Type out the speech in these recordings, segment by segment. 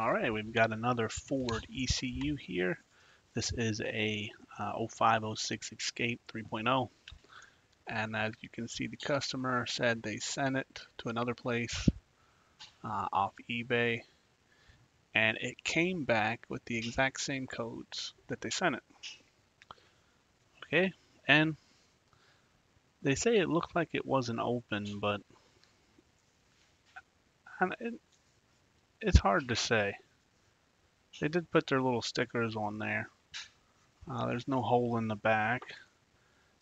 All right, we've got another Ford ECU here. This is a uh, 0506 Escape 3.0. And as you can see, the customer said they sent it to another place uh, off eBay. And it came back with the exact same codes that they sent it. Okay, and they say it looked like it wasn't open, but it, it's hard to say. They did put their little stickers on there. Uh, there's no hole in the back.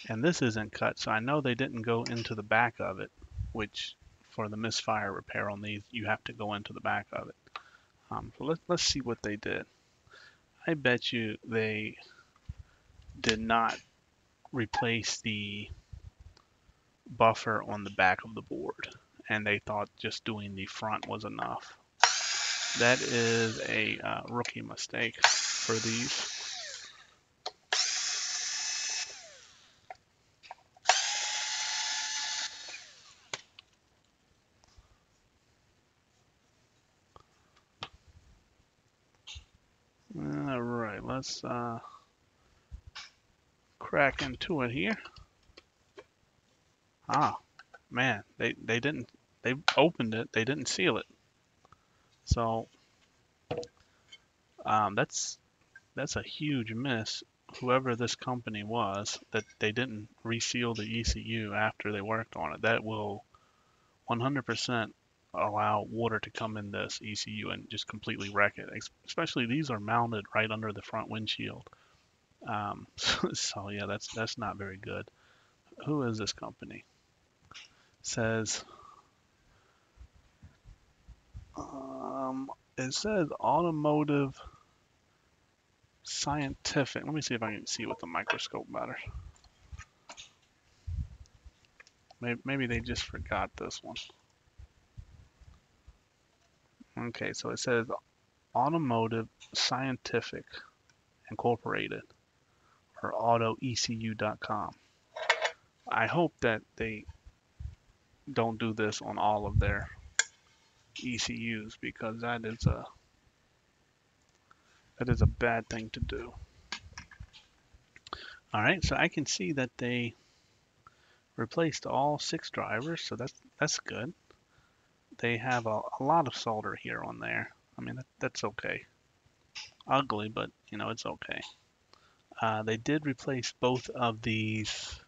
And this isn't cut, so I know they didn't go into the back of it, which for the misfire repair on these, you have to go into the back of it. Um, so let's, let's see what they did. I bet you they did not replace the buffer on the back of the board and they thought just doing the front was enough. That is a uh, rookie mistake for these. All right, let's uh, crack into it here. Ah, man, they they didn't they opened it, they didn't seal it. So um, that's that's a huge miss. Whoever this company was, that they didn't reseal the ECU after they worked on it. That will 100% allow water to come in this ECU and just completely wreck it. Especially these are mounted right under the front windshield. Um, so, so yeah, that's that's not very good. Who is this company? says um, it says automotive scientific. Let me see if I can see with the microscope better. Maybe, maybe they just forgot this one. Okay, so it says Automotive Scientific Incorporated or autoecu.com. I hope that they don't do this on all of their ECUs because that is a that is a bad thing to do. All right, so I can see that they replaced all six drivers, so that's that's good. They have a, a lot of solder here on there. I mean, that, that's okay. Ugly, but you know, it's okay. Uh, they did replace both of these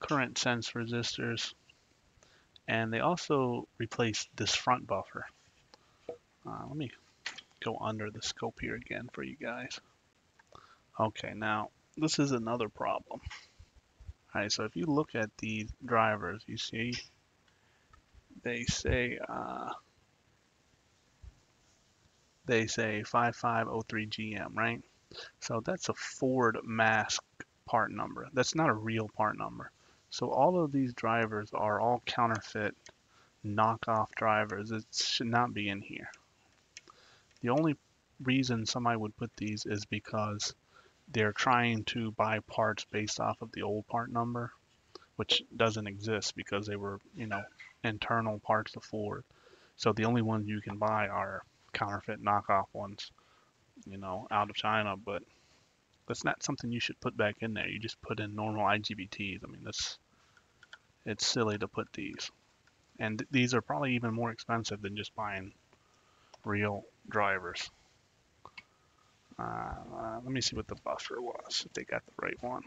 current sense resistors and they also replaced this front buffer. Uh, let me go under the scope here again for you guys. Okay, now this is another problem. Alright, so if you look at these drivers, you see they say uh, they say 5503 GM, right? So that's a Ford mask part number. That's not a real part number. So all of these drivers are all counterfeit knockoff drivers. It should not be in here. The only reason somebody would put these is because they're trying to buy parts based off of the old part number, which doesn't exist because they were, you know, internal parts of Ford. So the only ones you can buy are counterfeit knockoff ones, you know, out of China, but that's not something you should put back in there. You just put in normal IGBTs. I mean, that's it's silly to put these. And th these are probably even more expensive than just buying real drivers. Uh, uh, let me see what the buffer was, if they got the right one.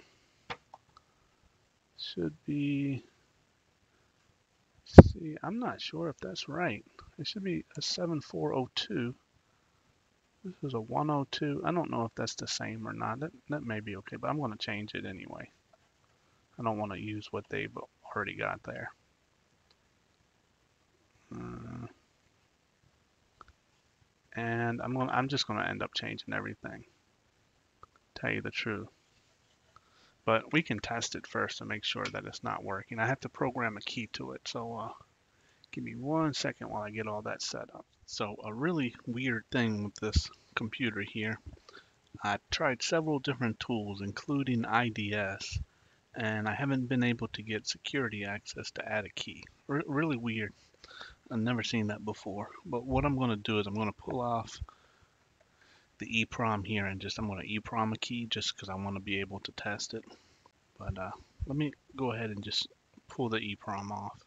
Should be, see, I'm not sure if that's right. It should be a 7402. This is a 102. I don't know if that's the same or not. That, that may be okay, but I'm going to change it anyway. I don't want to use what they've already got there. Uh, and I'm going I'm just going to end up changing everything. Tell you the truth. But we can test it first to make sure that it's not working. I have to program a key to it. So uh, give me one second while I get all that set up. So a really weird thing with this computer here. I tried several different tools, including IDS, and I haven't been able to get security access to add a key. R really weird. I've never seen that before. But what I'm going to do is I'm going to pull off the EEPROM here and just I'm going to EEPROM a key just because I want to be able to test it. But uh, let me go ahead and just pull the EEPROM off.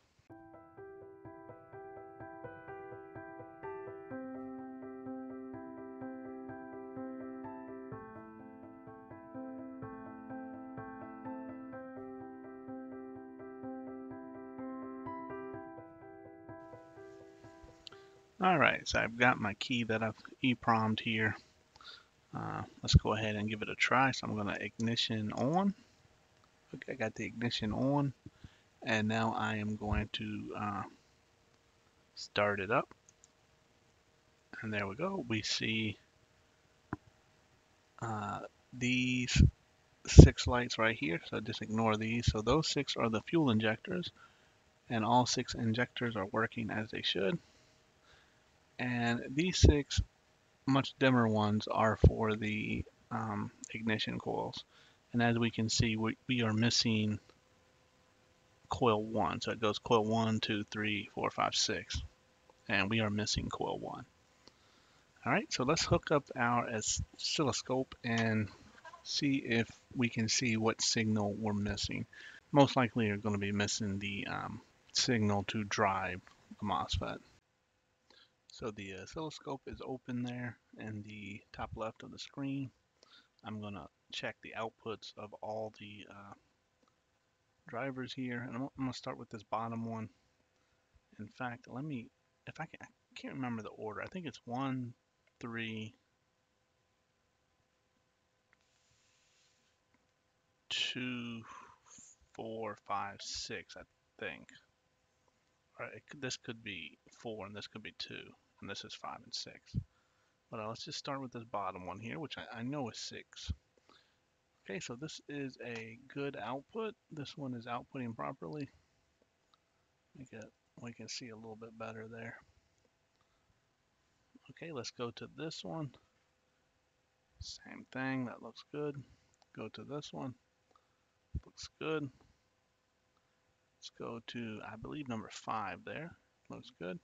Alright, so I've got my key that I've EEPROMed here. Uh, let's go ahead and give it a try. So I'm going to ignition on. Okay, I got the ignition on. And now I am going to uh, start it up. And there we go. We see uh, these six lights right here. So just ignore these. So those six are the fuel injectors. And all six injectors are working as they should. And these six much dimmer ones are for the um, ignition coils. And as we can see, we, we are missing coil 1. So it goes coil 1, 2, 3, 4, 5, 6. And we are missing coil 1. Alright, so let's hook up our oscilloscope and see if we can see what signal we're missing. Most likely you're going to be missing the um, signal to drive the MOSFET. So the oscilloscope is open there in the top left of the screen. I'm going to check the outputs of all the uh, drivers here. And I'm, I'm going to start with this bottom one. In fact, let me, if I can, I can't remember the order. I think it's one, three, two, four, five, six, I think. All right, this could be four and this could be two and this is 5 and 6. But uh, let's just start with this bottom one here, which I, I know is 6. Okay, so this is a good output. This one is outputting properly. Make it, we can see a little bit better there. Okay, let's go to this one. Same thing, that looks good. Go to this one. Looks good. Let's go to, I believe, number 5 there. Looks good.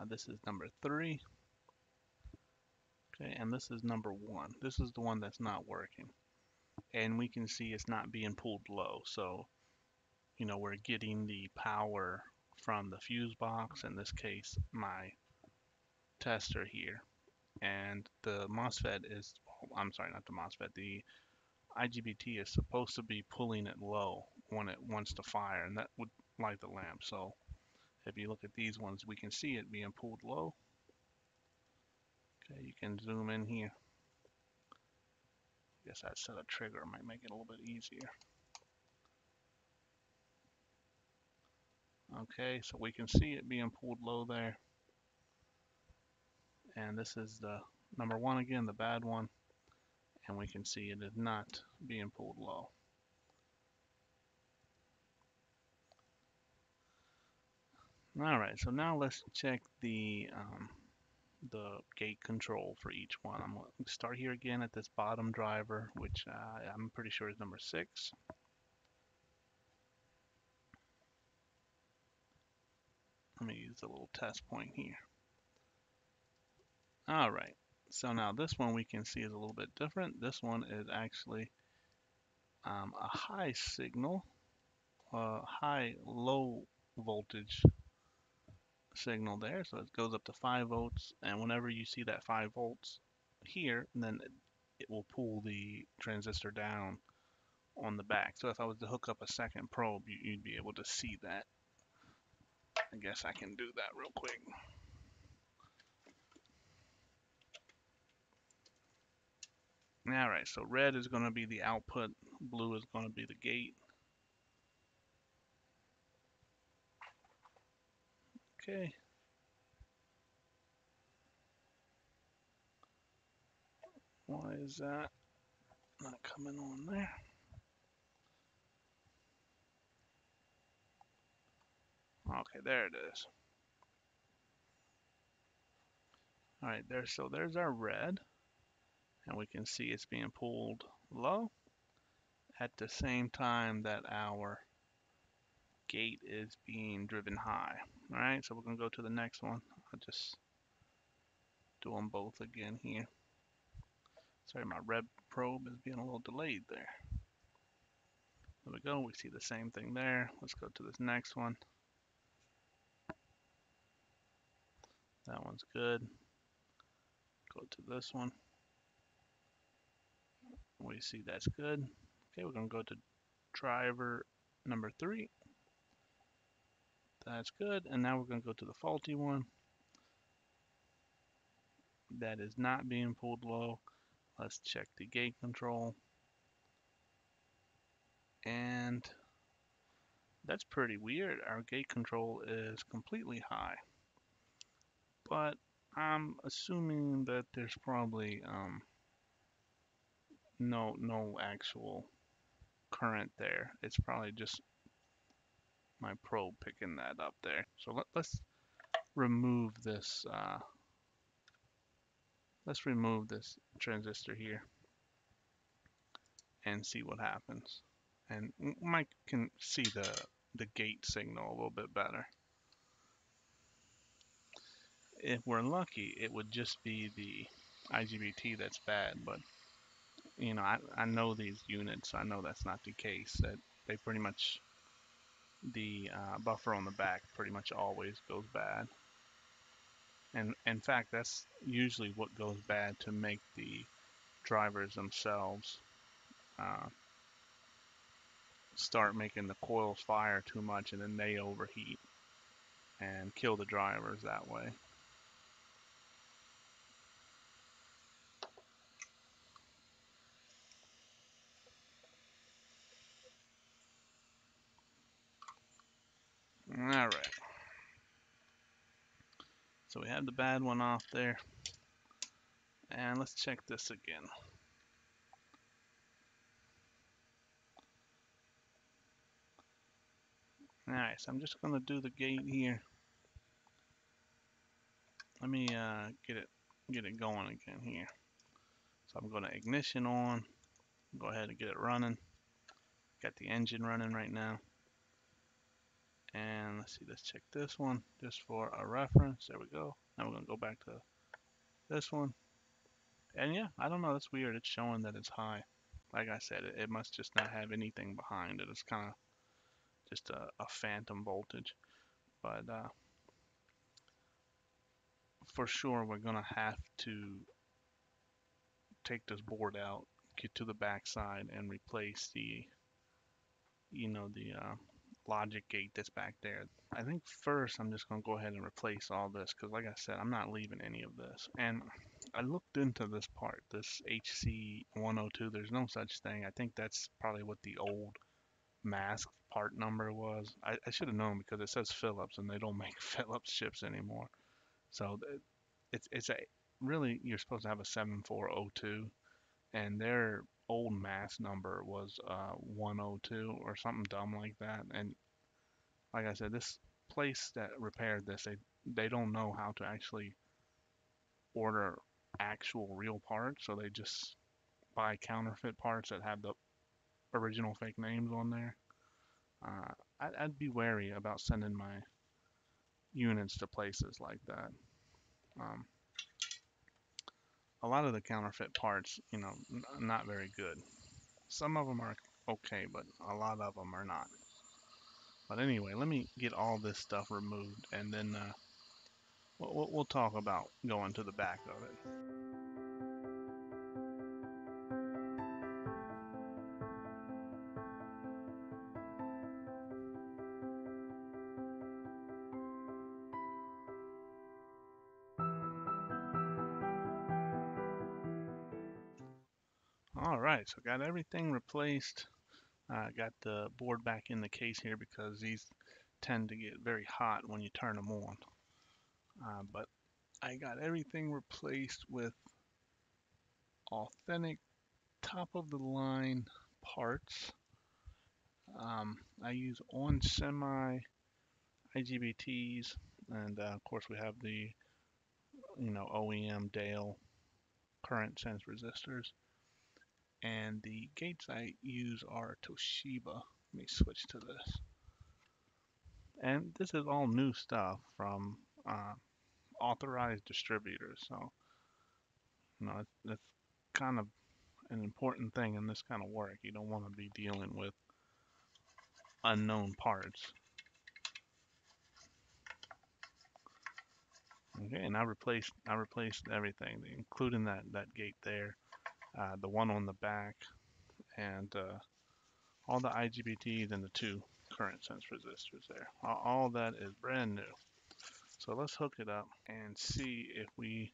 Uh, this is number three. Okay, and this is number one. This is the one that's not working. And we can see it's not being pulled low. So, you know, we're getting the power from the fuse box, in this case, my tester here. And the MOSFET is, I'm sorry, not the MOSFET, the IGBT is supposed to be pulling it low when it wants to fire, and that would light the lamp. So if you look at these ones, we can see it being pulled low. Okay, you can zoom in here. I guess that set a trigger might make it a little bit easier. Okay, so we can see it being pulled low there. And this is the number one again, the bad one. And we can see it is not being pulled low. All right, so now let's check the um, the gate control for each one. I'm going to start here again at this bottom driver, which uh, I'm pretty sure is number six. Let me use a little test point here. All right, so now this one we can see is a little bit different. This one is actually um, a high signal, uh, high low voltage signal there. So it goes up to 5 volts. And whenever you see that 5 volts here, then it, it will pull the transistor down on the back. So if I was to hook up a second probe, you, would be able to see that. I guess I can do that real quick. Alright, so red is going to be the output, blue is going to be the gate. Okay. Why is that not coming on there? Okay, there it is. All right, there. So there's our red, and we can see it's being pulled low at the same time that our gate is being driven high. All right, so we're gonna go to the next one. I'll just do them both again here. Sorry, my red probe is being a little delayed there. There we go, we see the same thing there. Let's go to this next one. That one's good. Go to this one. We see that's good. Okay, we're gonna go to driver number three. That's good. And now we're gonna go to the faulty one. That is not being pulled low. Let's check the gate control. And that's pretty weird. Our gate control is completely high. But I'm assuming that there's probably um, no no actual current there. It's probably just my probe picking that up there. So let, us remove this uh, let's remove this transistor here and see what happens. And Mike can see the, the gate signal a little bit better. If we're lucky, it would just be the IGBT that's bad, but you know, I, I know these units, I know that's not the case, that they pretty much, the uh, buffer on the back pretty much always goes bad. And in fact, that's usually what goes bad to make the drivers themselves uh, start making the coils fire too much and then they overheat and kill the drivers that way. All right. So we have the bad one off there. And let's check this again. Alright, so I'm just going to do the gate here. Let me uh, get it get it going again here. So I'm going to ignition on. Go ahead and get it running. Got the engine running right now. And let's see, let's check this one just for a reference. There we go. Now we're going to go back to this one. And yeah, I don't know, that's weird. It's showing that it's high. Like I said, it, it must just not have anything behind it. It's kind of just a, a, phantom voltage. But uh, for sure, we're going to have to take this board out, get to the back side, and replace the, you know, the uh, logic gate that's back there. I think first I'm just going to go ahead and replace all this because like I said, I'm not leaving any of this. And I looked into this part, this HC102. There's no such thing. I think that's probably what the old mask part number was. I, I should have known because it says Philips and they don't make Philips chips anymore. So uh, it's, it's a really, you're supposed to have a 7402 and their old mask number was uh, 102 or something dumb like that. And like I said, this place that repaired this, they they don't know how to actually order actual real parts, so they just buy counterfeit parts that have the original fake names on there. Uh, I, I'd be wary about sending my units to places like that. Um, a lot of the counterfeit parts, you know, not very good. Some of them are okay, but a lot of them are not. But anyway, let me get all this stuff removed, and then uh, we'll, we'll talk about going to the back of it. Alright, so got everything replaced. Uh, got the board back in the case here because these tend to get very hot when you turn them on. Uh, but I got everything replaced with authentic top of the line parts. Um, I use onsemi IGBTs and uh, of course we have the you know OEM Dale current sense resistors and the gates I use are Toshiba. Let me switch to this. And this is all new stuff from uh, authorized distributors. So, you know, it's kind of an important thing in this kind of work. You don't want to be dealing with unknown parts. Okay, and I replaced I replaced everything, including that that gate there, uh, the one on the back, and uh, all the IGBTs and the two current sense resistors there. All, all that is brand new. So let's hook it up and see if we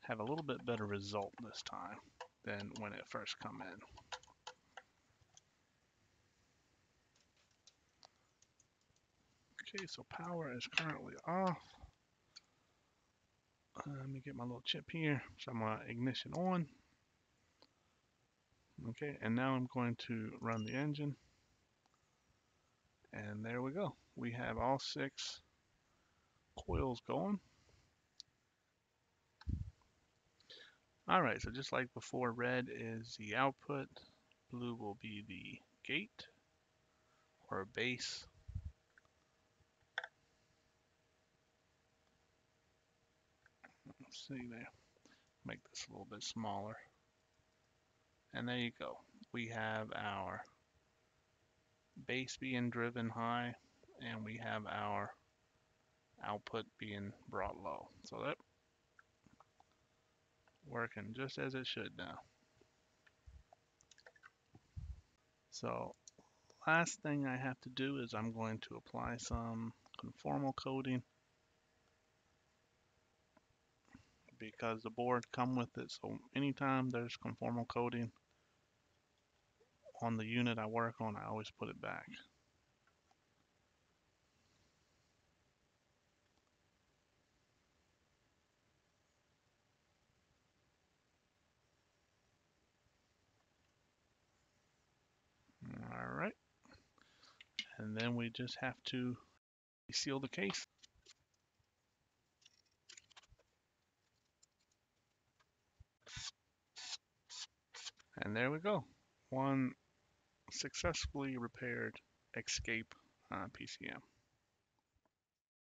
have a little bit better result this time than when it first come in. Okay, so power is currently off. Let me get my little chip here. So I'm going to ignition on. Okay, and now I'm going to run the engine. And there we go. We have all six coils going. Alright, so just like before, red is the output, blue will be the gate or base. Let's see there. Make this a little bit smaller. And there you go. We have our base being driven high and we have our output being brought low. So that working just as it should now. So last thing I have to do is I'm going to apply some conformal coating because the board come with it. So anytime there's conformal coating on the unit I work on, I always put it back. All right. And then we just have to seal the case. And there we go. One successfully repaired Escape uh, PCM.